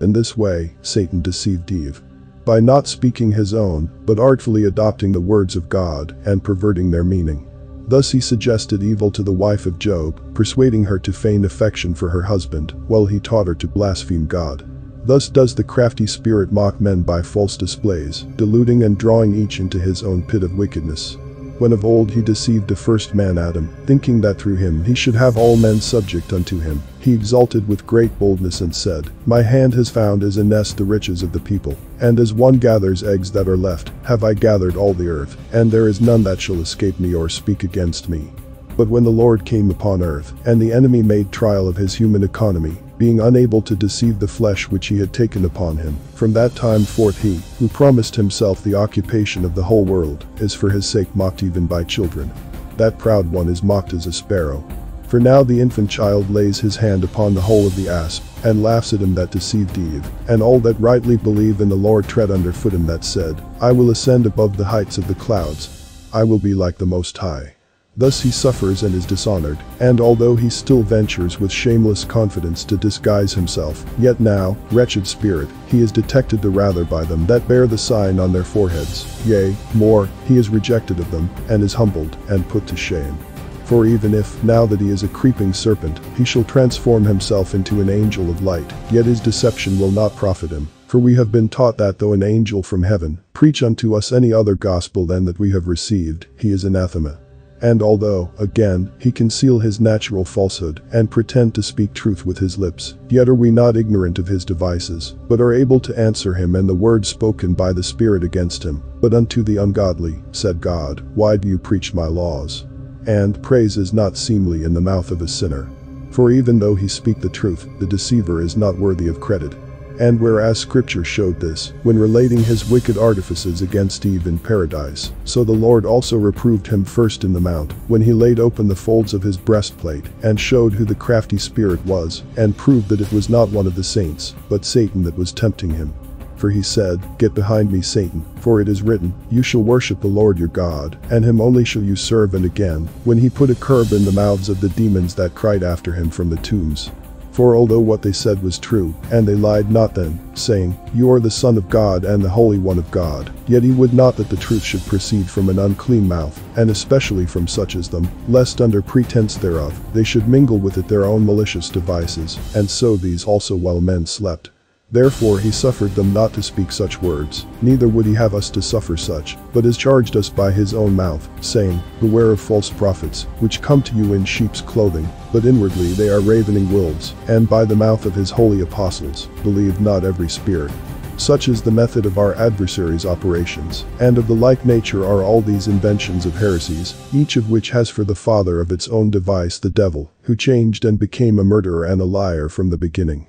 In this way, Satan deceived Eve. By not speaking his own, but artfully adopting the words of God and perverting their meaning. Thus he suggested evil to the wife of Job, persuading her to feign affection for her husband, while he taught her to blaspheme God. Thus does the crafty spirit mock men by false displays, deluding and drawing each into his own pit of wickedness. When of old he deceived the first man Adam, thinking that through him he should have all men subject unto him, he exalted with great boldness and said, My hand has found as a nest the riches of the people, and as one gathers eggs that are left, have I gathered all the earth, and there is none that shall escape me or speak against me. But when the Lord came upon earth, and the enemy made trial of his human economy, being unable to deceive the flesh which he had taken upon him. From that time forth he, who promised himself the occupation of the whole world, is for his sake mocked even by children. That proud one is mocked as a sparrow. For now the infant child lays his hand upon the hole of the asp, and laughs at him that deceived Eve, and all that rightly believe in the Lord tread under foot him that said, I will ascend above the heights of the clouds. I will be like the Most High. Thus he suffers and is dishonored, and although he still ventures with shameless confidence to disguise himself, yet now, wretched spirit, he is detected the rather by them that bear the sign on their foreheads, yea, more, he is rejected of them, and is humbled, and put to shame. For even if, now that he is a creeping serpent, he shall transform himself into an angel of light, yet his deception will not profit him. For we have been taught that though an angel from heaven preach unto us any other gospel than that we have received, he is anathema. And although, again, he conceal his natural falsehood and pretend to speak truth with his lips, yet are we not ignorant of his devices, but are able to answer him and the word spoken by the Spirit against him. But unto the ungodly, said God, why do you preach my laws? And praise is not seemly in the mouth of a sinner. For even though he speak the truth, the deceiver is not worthy of credit. And whereas scripture showed this, when relating his wicked artifices against Eve in paradise, so the Lord also reproved him first in the mount, when he laid open the folds of his breastplate, and showed who the crafty spirit was, and proved that it was not one of the saints, but Satan that was tempting him. For he said, Get behind me Satan, for it is written, You shall worship the Lord your God, and him only shall you serve and again, when he put a curb in the mouths of the demons that cried after him from the tombs. For although what they said was true, and they lied not then, saying, You are the Son of God and the Holy One of God, yet he would not that the truth should proceed from an unclean mouth, and especially from such as them, lest under pretense thereof, they should mingle with it their own malicious devices, and so these also while men slept. Therefore he suffered them not to speak such words, neither would he have us to suffer such, but has charged us by his own mouth, saying, Beware of false prophets, which come to you in sheep's clothing, but inwardly they are ravening wolves, and by the mouth of his holy apostles, believe not every spirit. Such is the method of our adversaries' operations, and of the like nature are all these inventions of heresies, each of which has for the father of its own device the devil, who changed and became a murderer and a liar from the beginning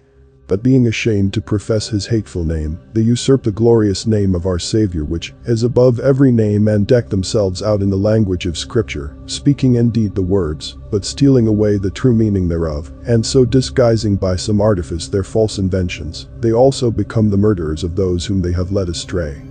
but being ashamed to profess his hateful name, they usurp the glorious name of our Savior which is above every name and deck themselves out in the language of Scripture, speaking indeed the words, but stealing away the true meaning thereof, and so disguising by some artifice their false inventions, they also become the murderers of those whom they have led astray.